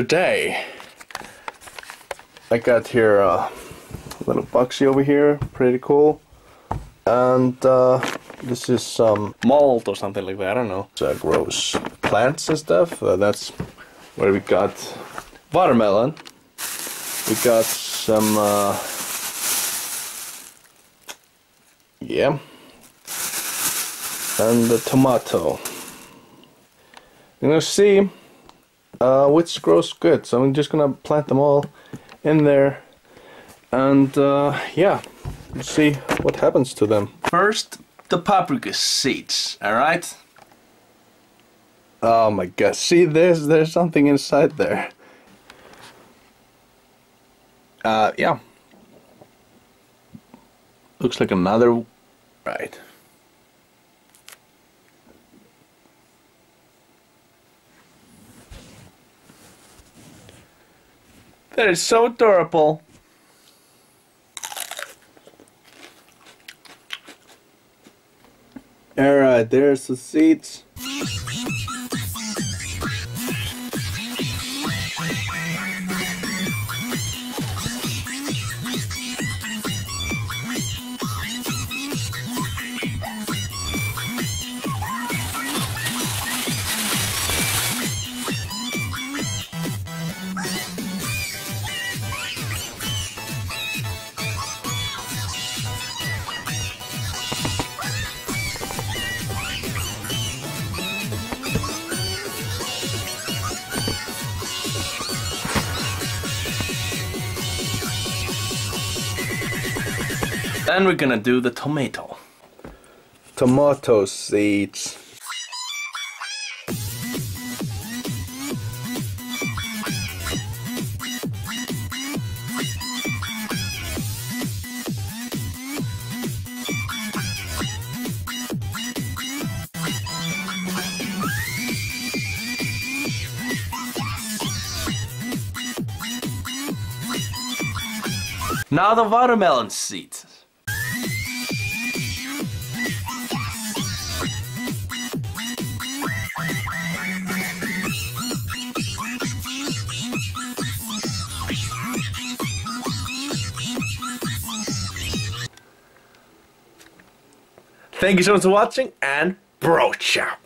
today. I got here a little boxy over here, pretty cool. And uh, this is some malt or something like that, I don't know. So grows plants and stuff. Uh, that's where we got watermelon. We got some, uh, yeah, and the tomato. I'm gonna see uh, which grows good. So I'm just gonna plant them all in there, and uh, yeah, let's see what happens to them. First, the paprika seeds, alright? Oh my god, see there's there's something inside there. Uh yeah. Looks like another right. That is so adorable. Alright, there's the seeds. Then we're gonna do the tomato. Tomato seeds. Now the watermelon seeds. Thank you so much for watching and bro ciao.